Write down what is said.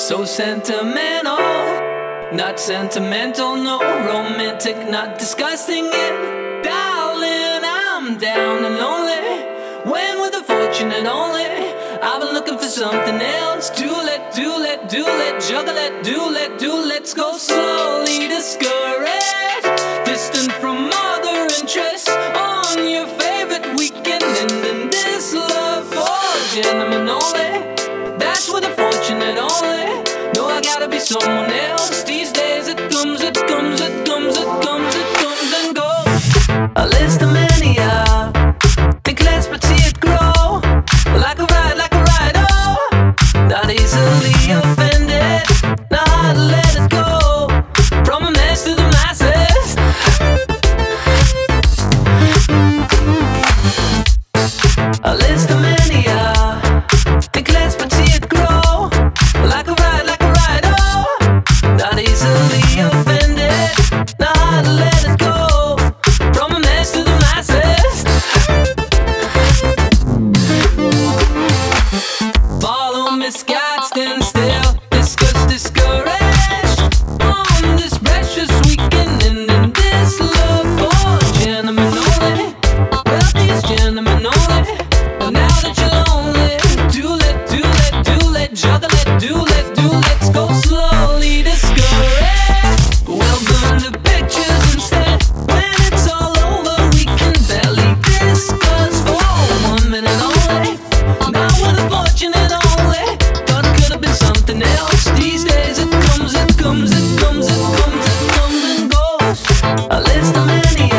So sentimental, not sentimental, no romantic, not disgusting it. Darling, I'm down and lonely. When with a fortune and only, I've been looking for something else. Do let, do let, do let, juggle it, do let, do let's go slowly discouraged, distant from other interests. On your favorite weekend, and in this love for only. No, I gotta be someone else. These days it comes, it comes, it comes, it comes, it comes and goes. A list of many, I think less but see it grow. Like a ride, like a ride, oh. Not easily offended. Not let Of many,